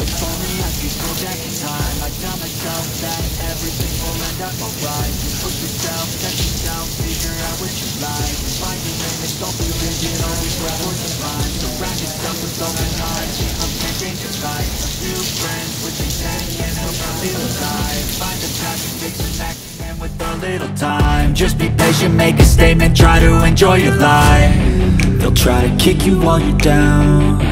If only I could go back in time I'd tell myself that everything will end up alright Push yourself, test yourself, figure out what you like Find your limits, don't be rigid, always grab what you find Surround yourself with open people can change your life A few friends with intent can help a little time Find the passion, take some action and with a little time Just be patient, make a statement, try to enjoy your life. They'll try to kick you while you're down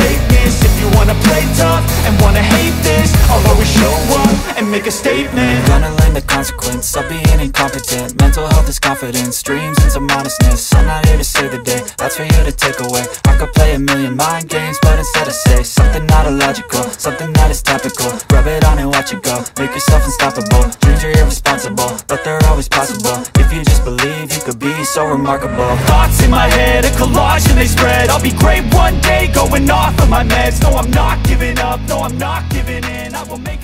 fakeness If you wanna play tough and wanna hate this I'll always show up and make a statement. I'm Gonna learn the consequence of being incompetent. Mental health is confidence, dreams and some honestness I'm not here to save the day, that's for you to take away. I could play a million mind games, but instead I say Something not illogical, something that is topical. Rub it on and watch it go, make yourself unstoppable. Dreams are irresponsible, but they're always possible. If you just believe, you could be so remarkable. Thoughts in my head, a collage and they spread. I'll be great one day, going off of my meds. No, I'm not giving up, no, I'm not giving in. I will make